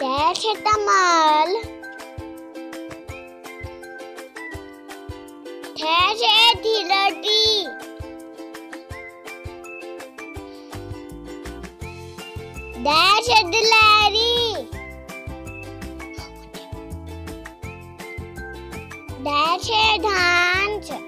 That's a tamal. That's a dhilati. That's a dilari. That's a dance.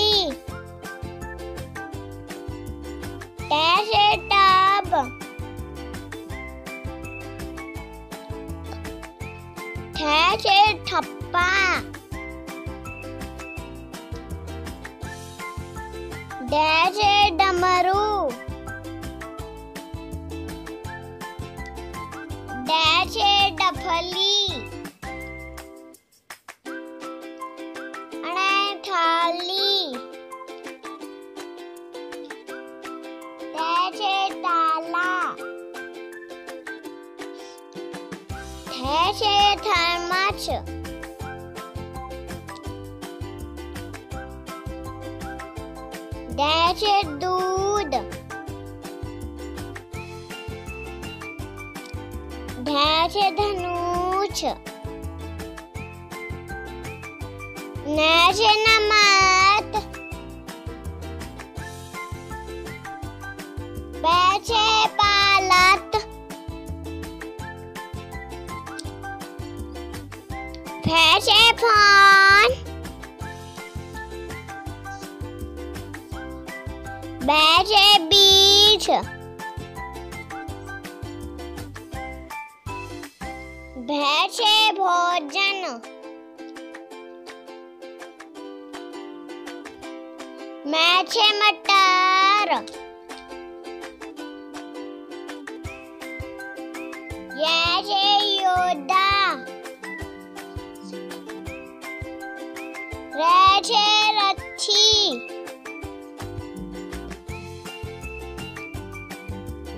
कैसे ठप्पा जैसे डमरू जैसे डफली hash it and match. Dash it दूध Dash it Dhanush Nash Patch upon Patch a beach Patch a भोजन match मटर বেঁধে রাখছি।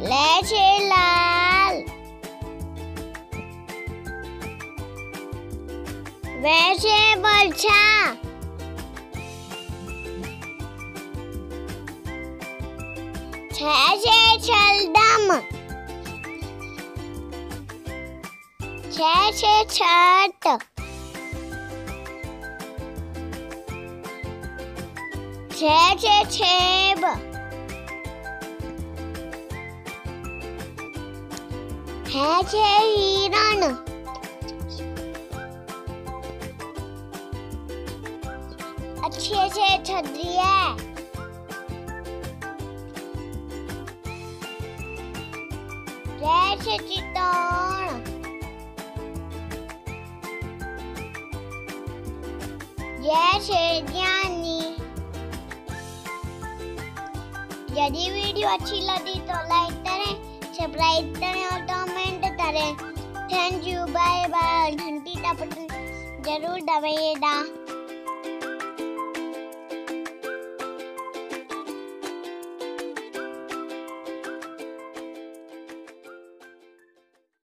লেজে লাল। বেঁধে বলছা। ছেজে ছলদম ছেজে ছাট छः छः है छः हिरण अच्छी अच्छे छतरी है छः चितौड़ जय यदि वीडियो अच्छी लगी तो लाइक करें सब्सक्राइब करें और कमेंट करें। थैंक यू बाय बाय घंटी का बटन ज़रूर दबाइएगा।